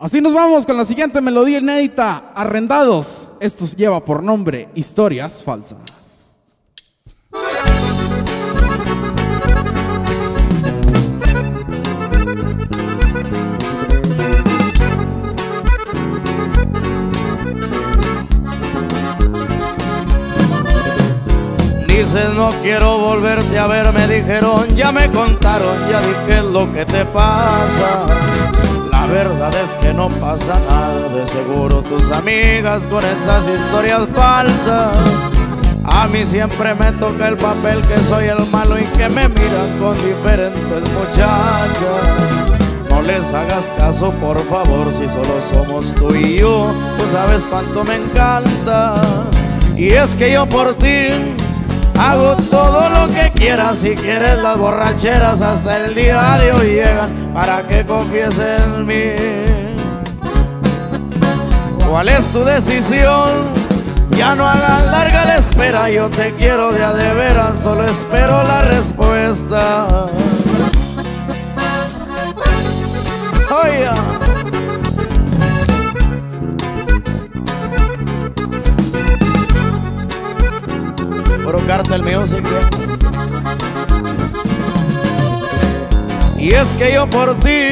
Así nos vamos con la siguiente melodía inédita, Arrendados. Esto lleva por nombre Historias Falsas. Dices no quiero volverte a ver, me dijeron, ya me contaron, ya dije lo que te pasa. La verdad es que no pasa nada, de seguro tus amigas con esas historias falsas. A mí siempre me toca el papel que soy el malo y que me miran con diferentes muchachas. No les hagas caso, por favor, si solo somos tú y yo. Tú sabes cuánto me encanta. Y es que yo por ti Hago todo lo que quieras, si quieres las borracheras hasta el diario llegan para que confíes en mí. ¿Cuál es tu decisión? Ya no hagas larga la espera, yo te quiero de a de veras, solo espero la respuesta. El Music. Y es que yo por ti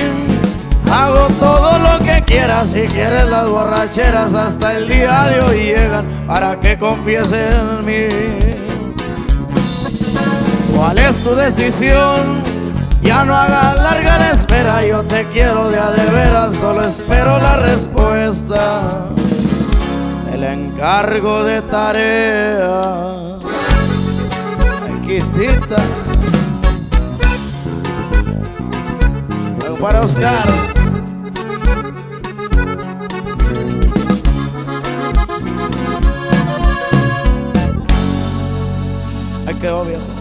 hago todo lo que quieras. Si quieres las borracheras hasta el día de hoy llegan para que confíes en mí. ¿Cuál es tu decisión? Ya no hagas larga la espera, yo te quiero de a de veras, solo espero la respuesta. El encargo de tarea Beteta. Vamos para os caras. Acabou mesmo.